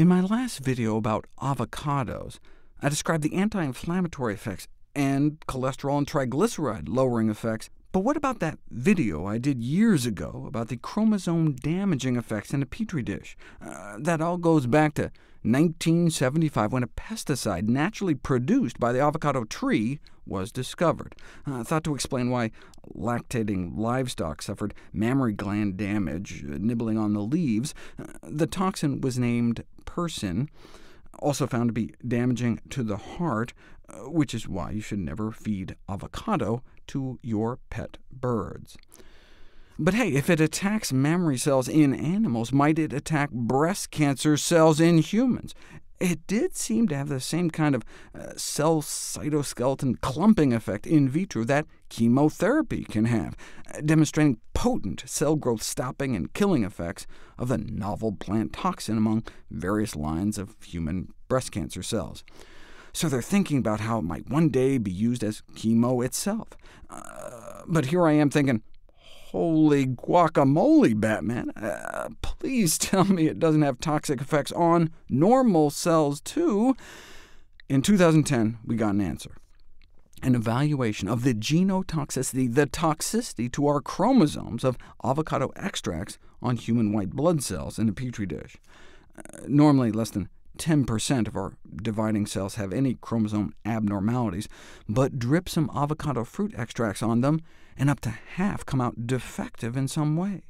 In my last video about avocados, I described the anti-inflammatory effects and cholesterol and triglyceride-lowering effects, but what about that video I did years ago about the chromosome-damaging effects in a Petri dish? Uh, that all goes back to 1975, when a pesticide naturally produced by the avocado tree was discovered, uh, thought to explain why lactating livestock suffered mammary gland damage uh, nibbling on the leaves. Uh, the toxin was named persin, also found to be damaging to the heart, uh, which is why you should never feed avocado to your pet birds. But hey, if it attacks mammary cells in animals, might it attack breast cancer cells in humans? It did seem to have the same kind of uh, cell cytoskeleton clumping effect in vitro that chemotherapy can have, demonstrating potent cell growth stopping and killing effects of the novel plant toxin among various lines of human breast cancer cells. So they're thinking about how it might one day be used as chemo itself. Uh, but here I am thinking, Holy guacamole, Batman. Uh, please tell me it doesn't have toxic effects on normal cells, too. In 2010, we got an answer. An evaluation of the genotoxicity, the toxicity to our chromosomes of avocado extracts on human white blood cells in a petri dish. Uh, normally, less than 10% of our dividing cells have any chromosome abnormalities, but drip some avocado fruit extracts on them, and up to half come out defective in some way.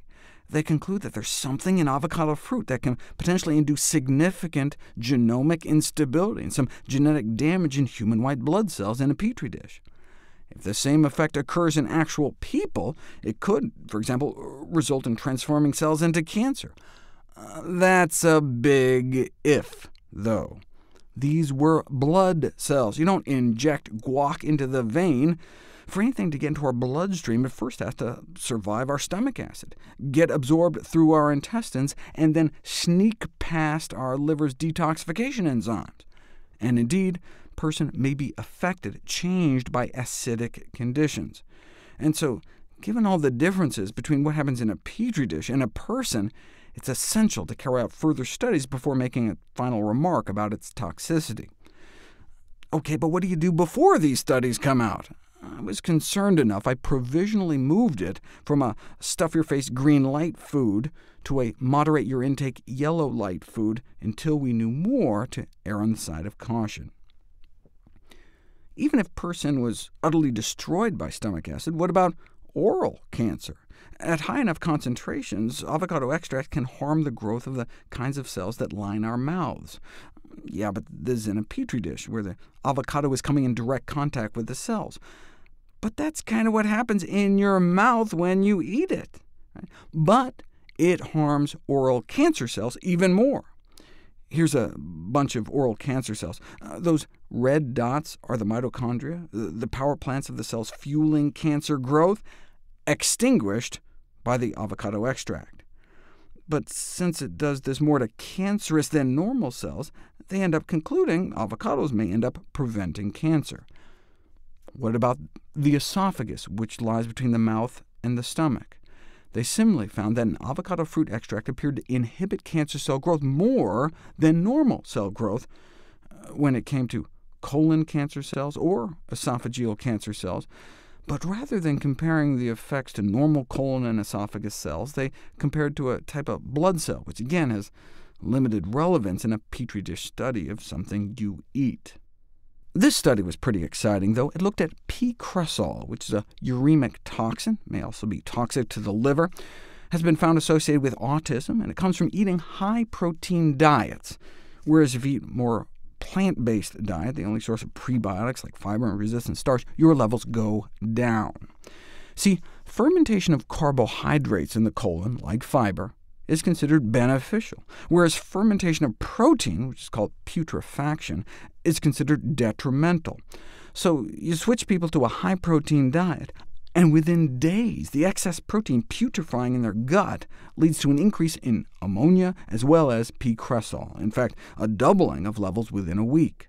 They conclude that there's something in avocado fruit that can potentially induce significant genomic instability and some genetic damage in human white blood cells in a petri dish. If the same effect occurs in actual people, it could, for example, result in transforming cells into cancer. Uh, that's a big if though. These were blood cells. You don't inject guac into the vein. For anything to get into our bloodstream, it first has to survive our stomach acid, get absorbed through our intestines, and then sneak past our liver's detoxification enzymes. And indeed, persin may be affected, changed by acidic conditions. And so, given all the differences between what happens in a petri dish and a person, it's essential to carry out further studies before making a final remark about its toxicity. OK, but what do you do before these studies come out? I was concerned enough I provisionally moved it from a stuff-your-face green light food to a moderate your intake yellow light food until we knew more to err on the side of caution. Even if persin was utterly destroyed by stomach acid, what about oral cancer? At high enough concentrations, avocado extract can harm the growth of the kinds of cells that line our mouths. Yeah, but this is in a petri dish, where the avocado is coming in direct contact with the cells. But that's kind of what happens in your mouth when you eat it. But it harms oral cancer cells even more. Here's a bunch of oral cancer cells. Uh, those red dots are the mitochondria, the power plants of the cells fueling cancer growth, extinguished by the avocado extract. But since it does this more to cancerous than normal cells, they end up concluding avocados may end up preventing cancer. What about the esophagus, which lies between the mouth and the stomach? They similarly found that an avocado fruit extract appeared to inhibit cancer cell growth more than normal cell growth uh, when it came to colon cancer cells or esophageal cancer cells, but rather than comparing the effects to normal colon and esophagus cells, they compared to a type of blood cell, which again has limited relevance in a petri dish study of something you eat. This study was pretty exciting, though. It looked at P. cresol, which is a uremic toxin, may also be toxic to the liver, has been found associated with autism, and it comes from eating high-protein diets, whereas if you eat more plant-based diet, the only source of prebiotics like fiber and resistant starch, your levels go down. See, fermentation of carbohydrates in the colon, like fiber, is considered beneficial, whereas fermentation of protein, which is called putrefaction, is considered detrimental. So you switch people to a high-protein diet, and within days, the excess protein putrefying in their gut leads to an increase in ammonia as well as P-cresol, in fact, a doubling of levels within a week.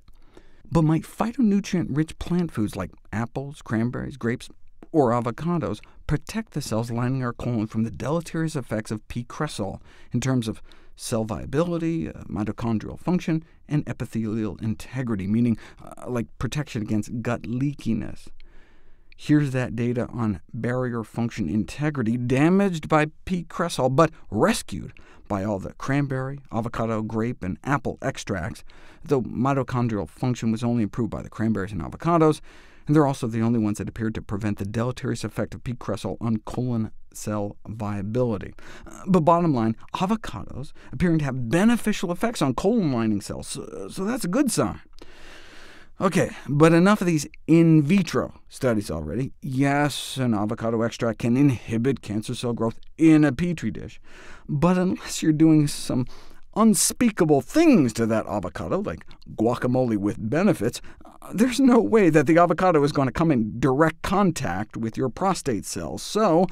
But might phytonutrient-rich plant foods like apples, cranberries, grapes or avocados, protect the cells lining our colon from the deleterious effects of P-cresol in terms of cell viability, uh, mitochondrial function, and epithelial integrity, meaning uh, like protection against gut leakiness. Here's that data on barrier function integrity, damaged by P-cresol, but rescued by all the cranberry, avocado, grape, and apple extracts, though mitochondrial function was only improved by the cranberries and avocados, and they're also the only ones that appeared to prevent the deleterious effect of P-cresol on colon cell viability. But bottom line, avocados appearing to have beneficial effects on colon lining cells, so that's a good sign. OK, but enough of these in vitro studies already. Yes, an avocado extract can inhibit cancer cell growth in a petri dish, but unless you're doing some unspeakable things to that avocado, like guacamole with benefits, uh, there's no way that the avocado is going to come in direct contact with your prostate cells. So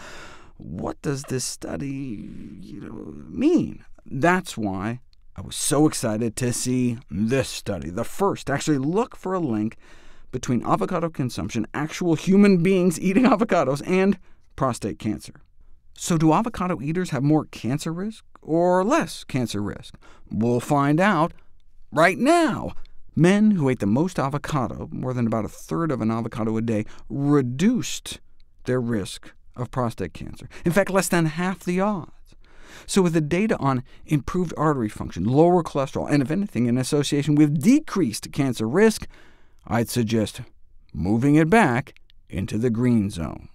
what does this study you know, mean? That's why I was so excited to see this study, the first actually look for a link between avocado consumption, actual human beings eating avocados, and prostate cancer. So do avocado eaters have more cancer risk, or less cancer risk? We'll find out right now. Men who ate the most avocado, more than about a third of an avocado a day, reduced their risk of prostate cancer. In fact, less than half the odds. So with the data on improved artery function, lower cholesterol, and if anything in association with decreased cancer risk, I'd suggest moving it back into the green zone.